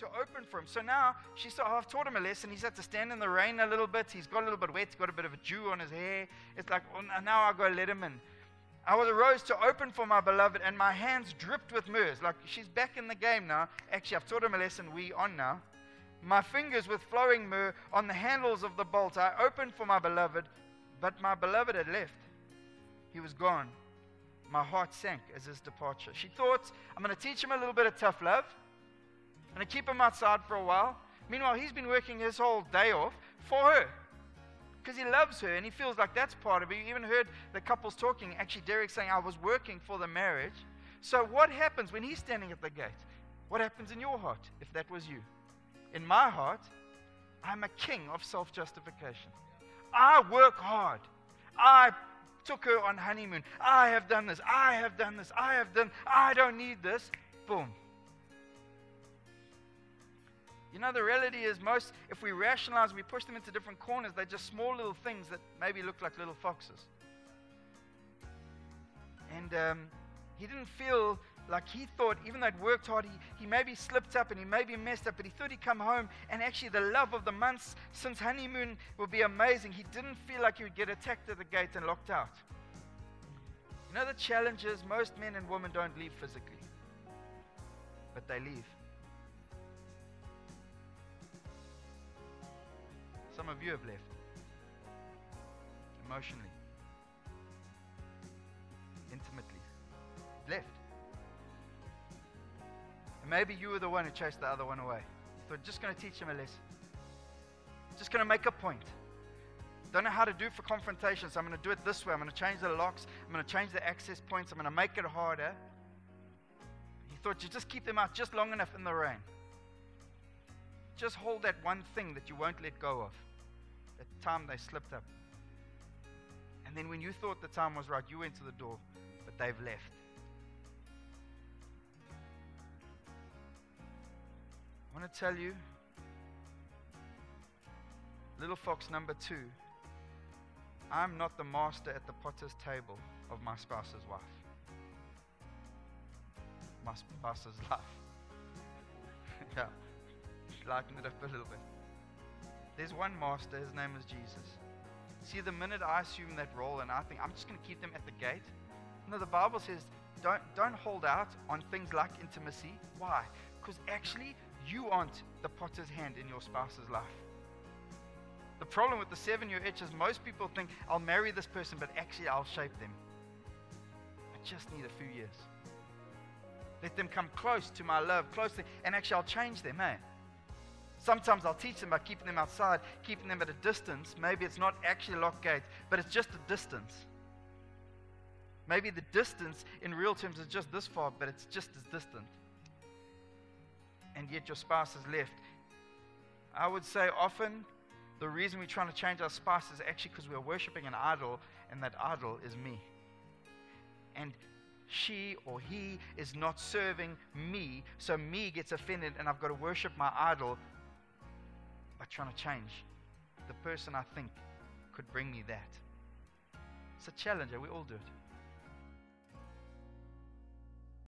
to open for him. So now she said, oh, I've taught him a lesson. He's had to stand in the rain a little bit. He's got a little bit wet. He's got a bit of a dew on his hair. It's like, oh, now I'll go let him in. I was arose to open for my beloved, and my hands dripped with myrrh. Like she's back in the game now. Actually, I've taught him a lesson. We on now. My fingers with flowing myrrh on the handles of the bolt. I opened for my beloved, but my beloved had left. He was gone. My heart sank as his departure. She thought, I'm going to teach him a little bit of tough love. I'm to keep him outside for a while. Meanwhile, he's been working his whole day off for her because he loves her and he feels like that's part of it. You even heard the couples talking. Actually, Derek saying, I was working for the marriage. So, what happens when he's standing at the gate? What happens in your heart if that was you? In my heart, I'm a king of self justification. I work hard. I took her on honeymoon. I have done this. I have done this. I have done. I don't need this. Boom. You know, the reality is, most, if we rationalize, we push them into different corners, they're just small little things that maybe look like little foxes. And um, he didn't feel like he thought, even though he'd worked hard, he, he maybe slipped up and he maybe messed up, but he thought he'd come home and actually the love of the months since honeymoon will be amazing. He didn't feel like he would get attacked at the gate and locked out. You know, the challenge is most men and women don't leave physically, but they leave. Some of you have left emotionally, intimately. Left. And maybe you were the one who chased the other one away. Thought, just going to teach him a lesson. Just going to make a point. Don't know how to do for confrontation, so I'm going to do it this way. I'm going to change the locks. I'm going to change the access points. I'm going to make it harder. He thought, you just keep them out just long enough in the rain. Just hold that one thing that you won't let go of the time they slipped up. And then when you thought the time was right, you went to the door, but they've left. I want to tell you, little fox number two, I'm not the master at the potter's table of my spouse's wife. My spouse's life. yeah, lighten it up a little bit. There's one master, his name is Jesus. See, the minute I assume that role and I think I'm just going to keep them at the gate, no, the Bible says don't, don't hold out on things like intimacy. Why? Because actually, you aren't the potter's hand in your spouse's life. The problem with the seven year itch is most people think, I'll marry this person, but actually, I'll shape them. I just need a few years. Let them come close to my love, close to, and actually, I'll change them, eh? Sometimes I'll teach them by keeping them outside, keeping them at a distance. Maybe it's not actually a locked gate, but it's just a distance. Maybe the distance in real terms is just this far, but it's just as distant. And yet your spouse has left. I would say often the reason we're trying to change our spouse is actually because we're worshiping an idol, and that idol is me. And she or he is not serving me, so me gets offended, and I've got to worship my idol by trying to change the person I think could bring me that. It's a challenge, we all do it.